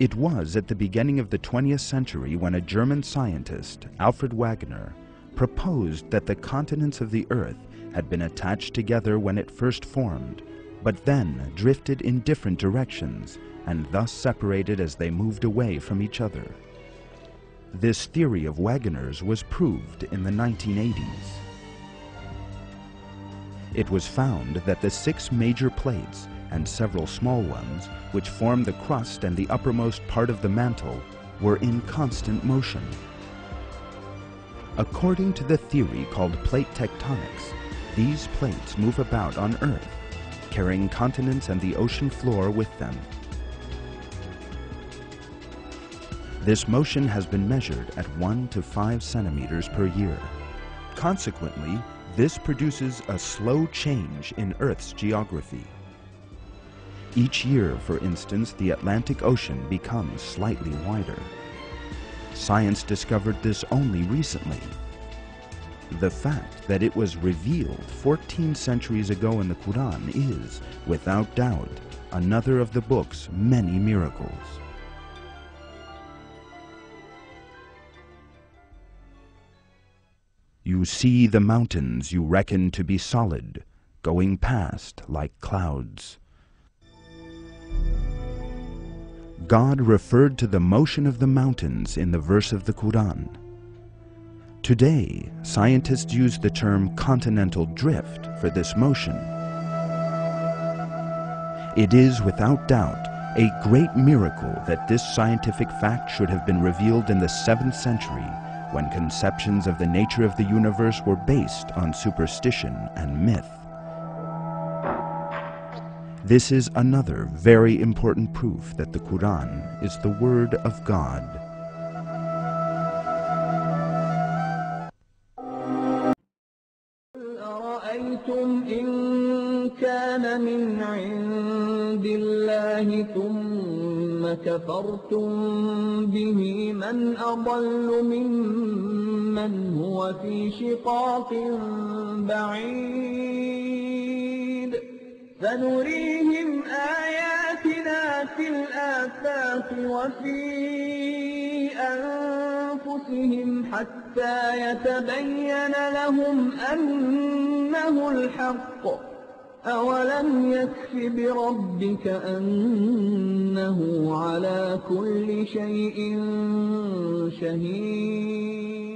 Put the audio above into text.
It was at the beginning of the 20th century when a German scientist, Alfred Wegener, proposed that the continents of the Earth had been attached together when it first formed, but then drifted in different directions and thus separated as they moved away from each other. This theory of Wegener's was proved in the 1980s. It was found that the six major plates and several small ones, which form the crust and the uppermost part of the mantle, were in constant motion. According to the theory called plate tectonics, these plates move about on Earth, carrying continents and the ocean floor with them. This motion has been measured at 1 to 5 centimeters per year. Consequently, this produces a slow change in Earth's geography. Each year, for instance, the Atlantic Ocean becomes slightly wider. Science discovered this only recently. The fact that it was revealed 14 centuries ago in the Quran is, without doubt, another of the book's many miracles. You see the mountains you reckon to be solid, going past like clouds. God referred to the motion of the mountains in the verse of the Quran. Today, scientists use the term continental drift for this motion. It is without doubt a great miracle that this scientific fact should have been revealed in the 7th century when conceptions of the nature of the universe were based on superstition and myth. This is another very important proof that the Quran is the Word of God. أرأيتم إن كان من عند الله ثم كفرتم به من أضل ممن هو في شقاق بعيد سنريهم آياتنا في الآفاق وفي أنفسهم حتى يتبين لهم أنه الحق. أولم يكف بربك أنه على كل شيء شهيد؟